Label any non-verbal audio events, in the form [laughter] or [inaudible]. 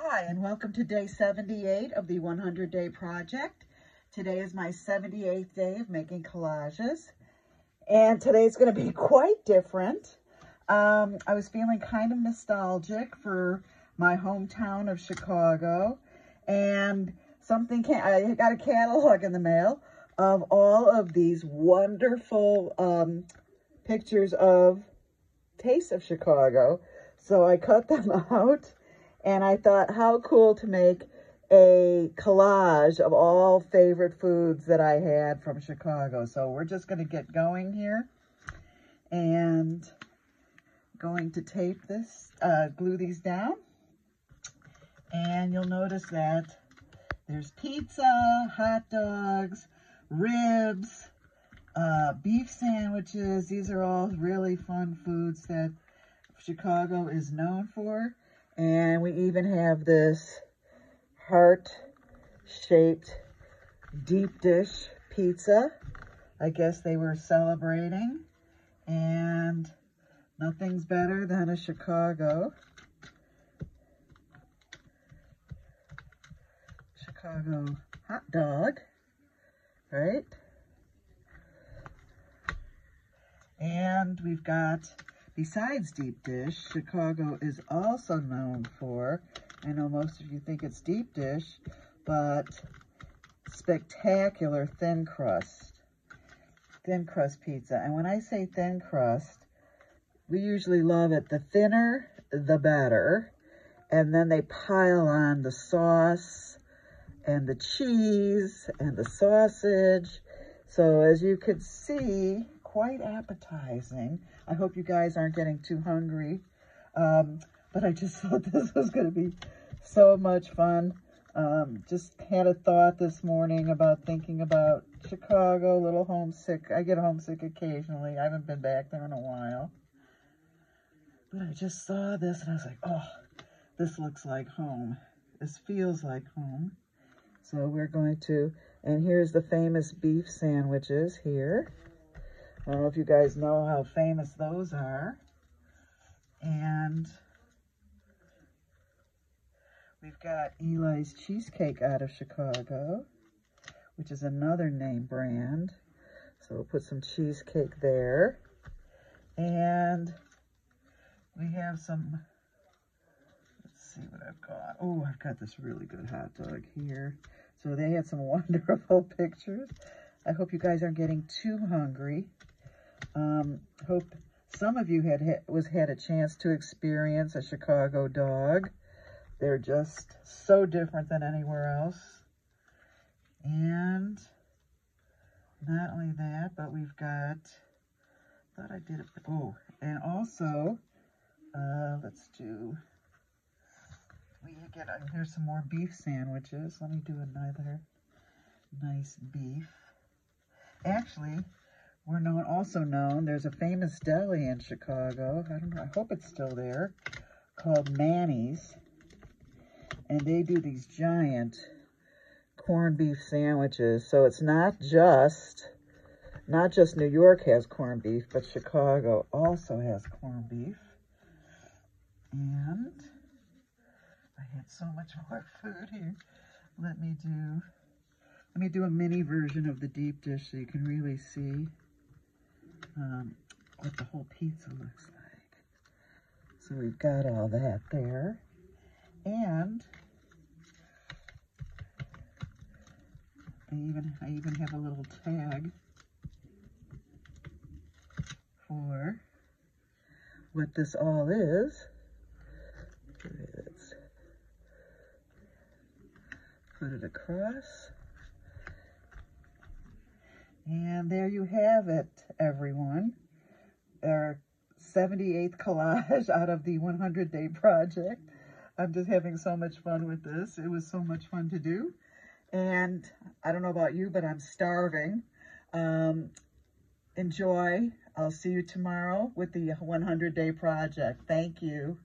Hi, and welcome to day 78 of the 100 Day Project. Today is my 78th day of making collages, and today is going to be [laughs] quite different. Um, I was feeling kind of nostalgic for my hometown of Chicago, and something came, I got a catalog in the mail of all of these wonderful um, pictures of Taste of Chicago. So I cut them [laughs] out and I thought how cool to make a collage of all favorite foods that I had from Chicago. So we're just going to get going here and going to tape this, uh, glue these down. And you'll notice that there's pizza, hot dogs, ribs, uh, beef sandwiches. These are all really fun foods that Chicago is known for. And we even have this heart-shaped deep dish pizza. I guess they were celebrating. And nothing's better than a Chicago. Chicago hot dog, right? And we've got Besides deep dish, Chicago is also known for, I know most of you think it's deep dish, but spectacular thin crust. Thin crust pizza. And when I say thin crust, we usually love it the thinner, the better. And then they pile on the sauce and the cheese and the sausage. So as you could see, quite appetizing. I hope you guys aren't getting too hungry. Um, but I just [laughs] thought this was going to be so much fun. Um, just had a thought this morning about thinking about Chicago, a little homesick. I get homesick occasionally. I haven't been back there in a while. But I just saw this and I was like, oh, this looks like home. This feels like home. So we're going to, and here's the famous beef sandwiches here. I don't know if you guys know how famous those are. And we've got Eli's Cheesecake out of Chicago, which is another name brand. So we'll put some cheesecake there. And we have some, let's see what I've got. Oh, I've got this really good hot dog here. So they had some [laughs] wonderful pictures. I hope you guys aren't getting too hungry. Um, hope some of you had was had a chance to experience a Chicago dog. They're just so different than anywhere else. And not only that, but we've got, thought I did it, oh, and also, uh, let's do, we get, here's some more beef sandwiches. Let me do another nice beef. Actually, we're known, also known, there's a famous deli in Chicago. I don't know, I hope it's still there, called Manny's. And they do these giant corned beef sandwiches. So it's not just, not just New York has corned beef, but Chicago also has corned beef. And I had so much more food here. Let me do, let me do a mini version of the deep dish so you can really see um, what the whole pizza looks like. So we've got all that there. And I even, I even have a little tag for what this all is. Let's put it across. And there you have it, everyone. Our 78th collage [laughs] out of the 100 day project. I'm just having so much fun with this. It was so much fun to do. And I don't know about you, but I'm starving. Um, enjoy. I'll see you tomorrow with the 100 day project. Thank you.